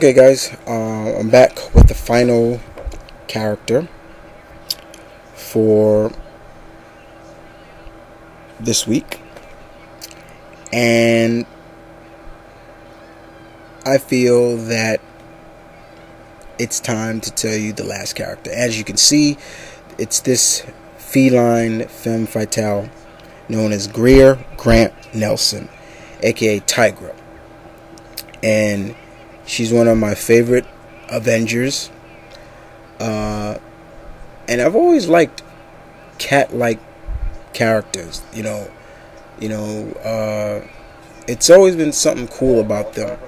Okay, guys, uh, I'm back with the final character for this week, and I feel that it's time to tell you the last character. As you can see, it's this feline femme fatale known as Greer Grant Nelson, aka Tigra. And she's one of my favorite Avengers. Uh, and I've always liked cat like characters, you know. You know, uh, it's always been something cool about them.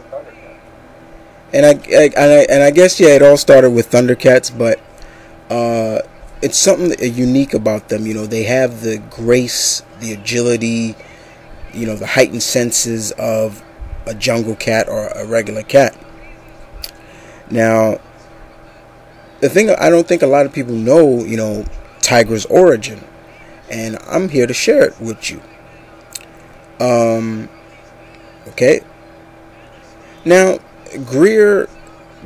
And I, I, and I and I guess yeah, it all started with Thundercats, but uh, it's something unique about them. You know, they have the grace, the agility, you know, the heightened senses of a jungle cat or a regular cat. Now, the thing I don't think a lot of people know, you know, Tigra's origin, and I'm here to share it with you. Um, okay. Now, Greer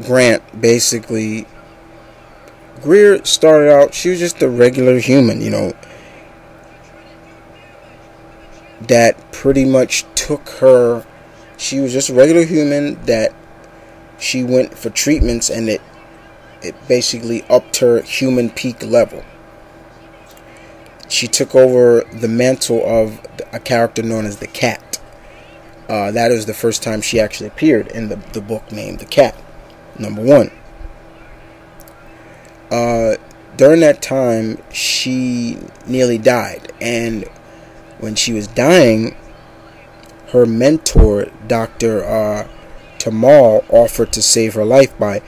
Grant basically Greer started out, she was just a regular human, you know, that pretty much took her. She was just a regular human that she went for treatments and it it basically upped her human peak level. She took over the mantle of a character known as the Cat. Uh, that was the first time she actually appeared in the, the book named The Cat, number one. Uh, during that time, she nearly died. And when she was dying, her mentor, Dr. Uh, Tumolo, offered to save her life by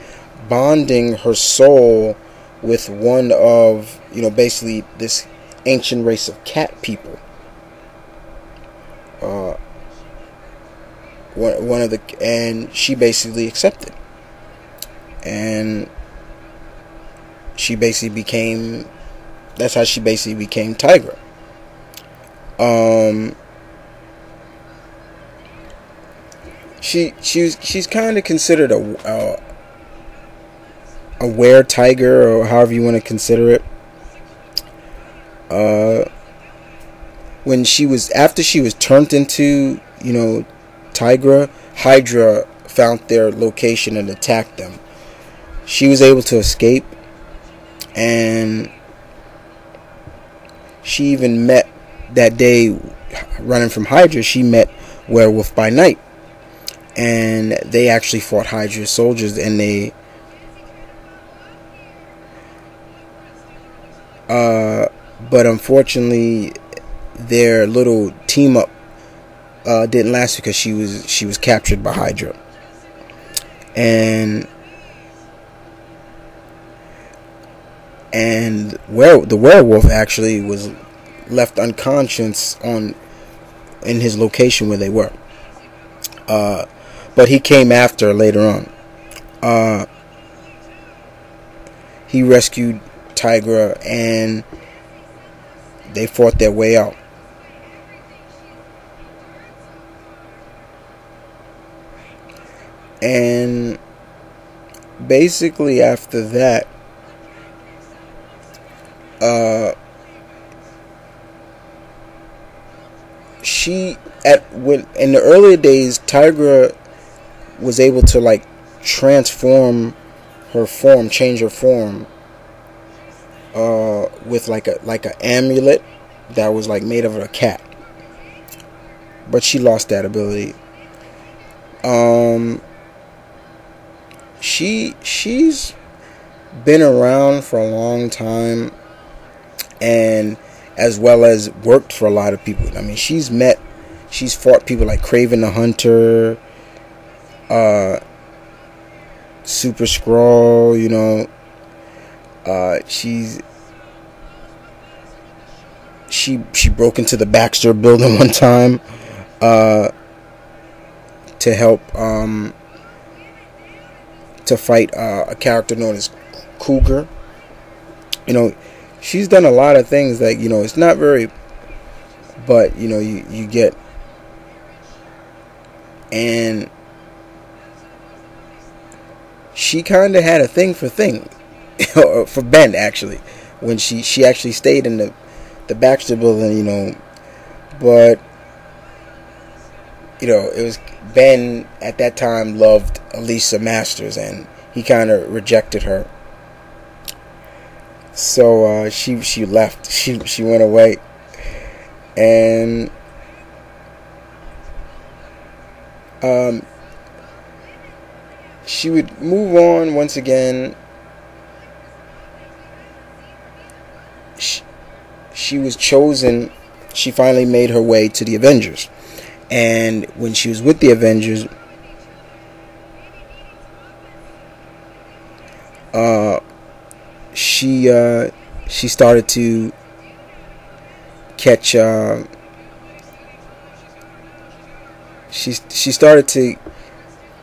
bonding her soul with one of, you know, basically this ancient race of cat people. Uh, one, one of the, and she basically accepted. And she basically became that's how she basically became Tigra. Um she she's she's kind of considered a, a a tiger or however you want to consider it. Uh when she was after she was turned into, you know, Tigra, Hydra found their location and attacked them. She was able to escape and she even met that day running from Hydra. She met Werewolf by Night, and they actually fought Hydra soldiers, and they. Uh, but unfortunately, their little team up uh, didn't last because she was she was captured by Hydra, and and where the werewolf actually was left unconscious on in his location where they were. Uh, but he came after later on. Uh, he rescued Tigra and they fought their way out. And basically after that uh, she at when in the earlier days Tigra was able to like transform her form, change her form uh, with like a like an amulet that was like made of a cat. But she lost that ability. Um she she's been around for a long time and as well as worked for a lot of people. I mean, she's met, she's fought people like Kraven the Hunter, uh, Super Skrull, you know. Uh, she's she she broke into the Baxter building one time uh, to help um, to fight uh, a character known as Cougar. You know, she's done a lot of things that you know it's not very but you know you you get and she kind of had a thing for thing, for Ben actually, when she she actually stayed in the the Baxter building, you know, but you know it was Ben at that time loved Alicia Masters and he kind of rejected her. So uh, she she left. She she went away, and um, she would move on once again. She, she was chosen. She finally made her way to the Avengers, and when she was with the Avengers, uh, she uh, she started to catch. Uh, she she started to,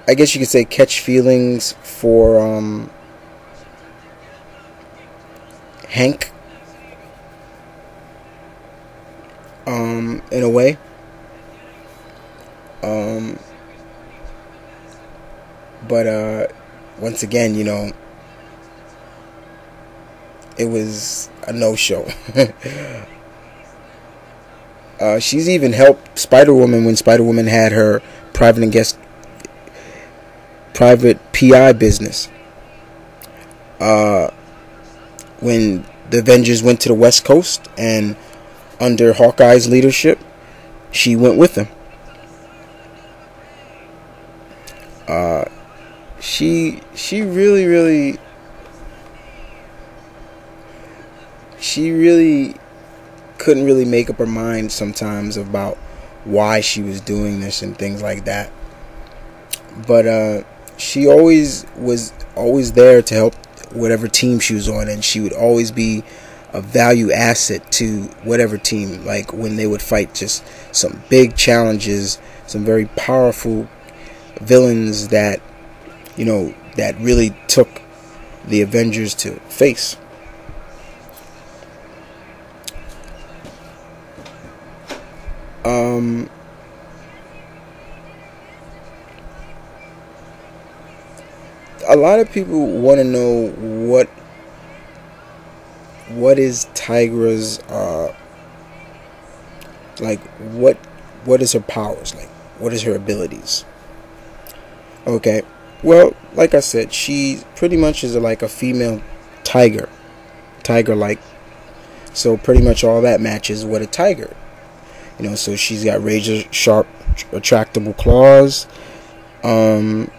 I guess you could say, catch feelings for um, Hank. Um, in a way. Um, but uh, once again, you know, it was a no-show. uh, she's even helped Spider Woman when Spider Woman had her private and guest private PI business. Uh, when the Avengers went to the West Coast and under Hawkeye's leadership, she went with them. Uh, she she really really she really couldn't really make up her mind sometimes about why she was doing this and things like that. But uh, she always was always there to help whatever team she was on, and she would always be a value asset to whatever team. Like when they would fight just some big challenges, some very powerful villains that you know that really took the Avengers to face. Um, a lot of people want to know what what is Tigra's uh like what what is her powers like what is her abilities okay well like i said she pretty much is like a female tiger tiger like so pretty much all that matches what a tiger you know, so she's got razor sharp, retractable claws. Um,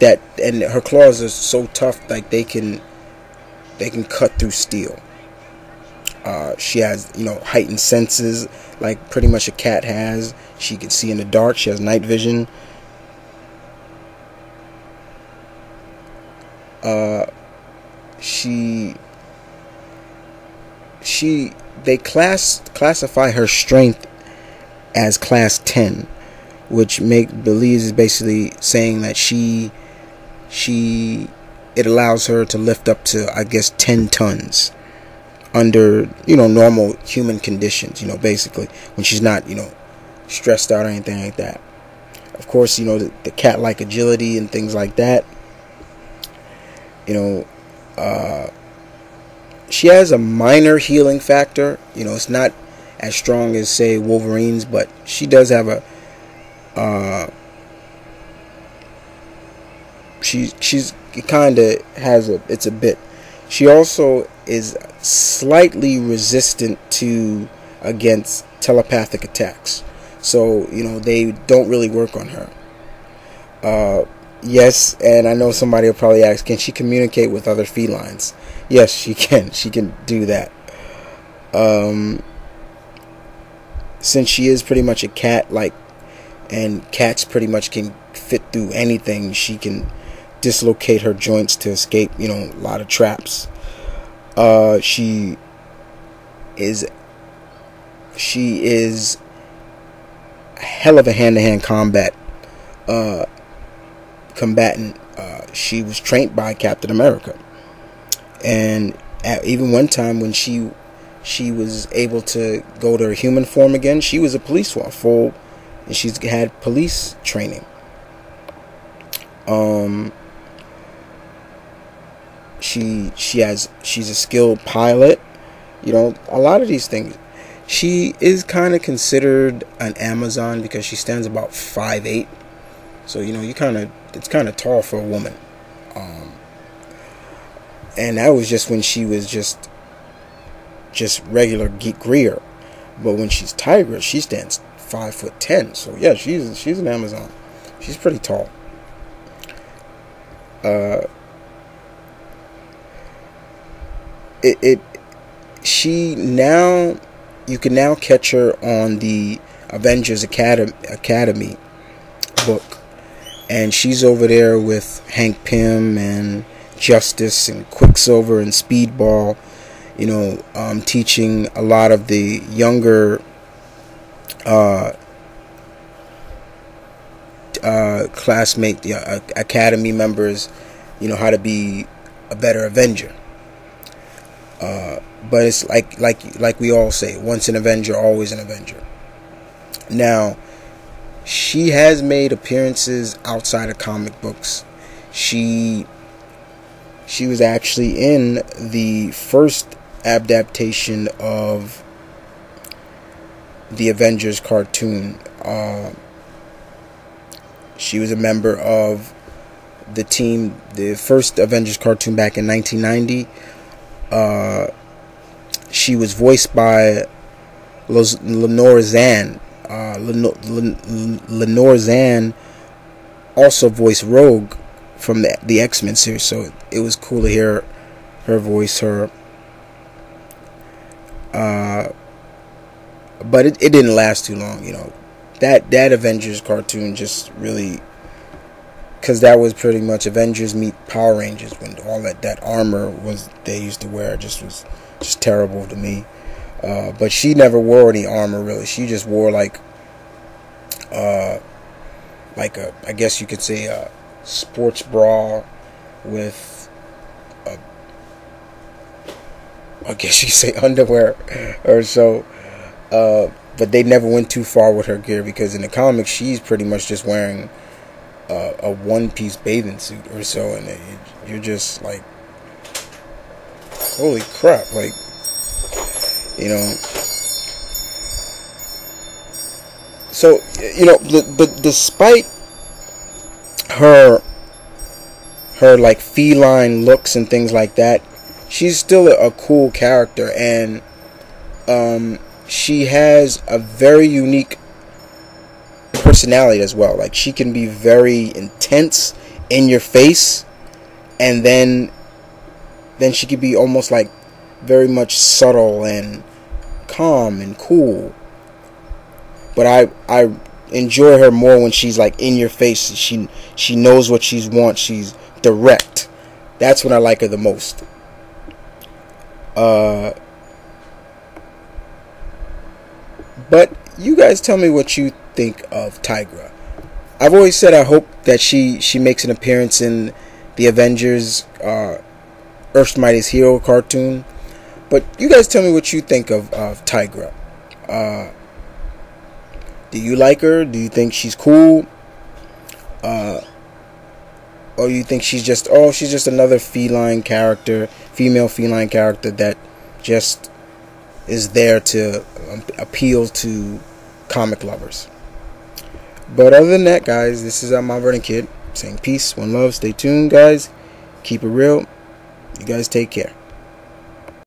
that and her claws are so tough, like they can, they can cut through steel. Uh, she has, you know, heightened senses, like pretty much a cat has. She can see in the dark. She has night vision. Uh, she she they class classify her strength as class 10 which make believes is basically saying that she she it allows her to lift up to I guess 10 tons under you know normal human conditions you know basically when she's not you know stressed out or anything like that of course you know the, the cat like agility and things like that you know uh she has a minor healing factor. You know, it's not as strong as say Wolverine's, but she does have a. Uh, she she's kind of has a it's a bit. She also is slightly resistant to against telepathic attacks. So you know they don't really work on her. Uh, yes, and I know somebody will probably ask, can she communicate with other felines? Yes, she can. She can do that. Um, since she is pretty much a cat, like, and cats pretty much can fit through anything, she can dislocate her joints to escape, you know, a lot of traps. Uh, she is, she is a hell of a hand-to-hand combat uh, combatant. Uh, she was trained by Captain America and at even one time when she she was able to go to her human form again, she was a police full, and she's had police training. Um, she she has she's a skilled pilot. You know, a lot of these things. She is kind of considered an Amazon because she stands about five eight. So you know, you kind of it's kind of tall for a woman. Um, and that was just when she was just just regular geek Greer. But when she's Tigra, she stands five foot ten. So yeah, she's she's an Amazon. She's pretty tall. Uh, it, it she now you can now catch her on the Avengers Academy Academy book, and she's over there with Hank Pym and Justice and Quicksilver and Speedball you know, um, teaching a lot of the younger uh, uh, classmate, uh, academy members, you know, how to be a better Avenger. Uh, but it's like like like we all say, once an Avenger, always an Avenger. Now, she has made appearances outside of comic books. She she was actually in the first adaptation of the Avengers cartoon. Uh, she was a member of the team, the first Avengers cartoon back in 1990. Uh, she was voiced by Lenore Zann. Uh, Lenore Zann also voiced Rogue from the, the X Men series, so it was cool to hear her voice her uh, but it, it didn't last too long, you know. That that Avengers cartoon just really because that was pretty much Avengers meet Power Rangers when all that that armor was they used to wear just was just terrible to me. Uh, but she never wore any armor really. She just wore like uh like a I guess you could say a sports bra with a I guess you could say underwear or so. Uh, but they never went too far with her gear because in the comics she's pretty much just wearing a one-piece bathing suit or so, and it, you're just like, holy crap! Like, you know. So you know, but despite her her like feline looks and things like that, she's still a, a cool character, and um, she has a very unique personality as well. Like she can be very intense in your face, and then then she could be almost like very much subtle and calm and cool. But I I enjoy her more when she's like in your face. She she knows what she wants. She's direct. That's when I like her the most. Uh, but you guys tell me what you think of Tigra. I've always said I hope that she she makes an appearance in the Avengers uh, Earth's Mightiest Hero cartoon. But you guys tell me what you think of, of Tigra. Uh, do you like her? Do you think she's cool? Uh, or you think she's just oh she's just another feline character female feline character that just is there to um, appeal to comic lovers but other than that guys this is uh, Mount Vernon Kid saying peace one love stay tuned guys. Keep it real. You guys take care